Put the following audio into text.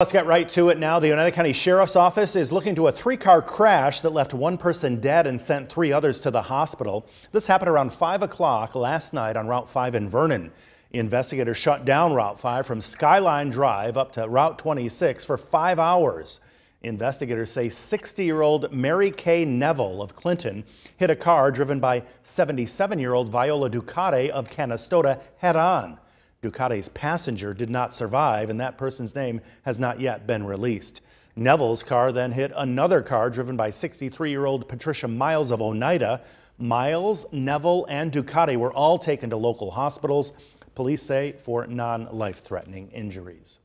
Let's get right to it now. The Oneida County Sheriff's Office is looking into a three-car crash that left one person dead and sent three others to the hospital. This happened around 5 o'clock last night on Route 5 in Vernon. Investigators shut down Route 5 from Skyline Drive up to Route 26 for five hours. Investigators say 60-year-old Mary Kay Neville of Clinton hit a car driven by 77-year-old Viola Ducati of Canastota head-on. Ducati's passenger did not survive, and that person's name has not yet been released. Neville's car then hit another car driven by 63-year-old Patricia Miles of Oneida. Miles, Neville, and Ducati were all taken to local hospitals, police say, for non-life-threatening injuries.